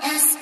Essa...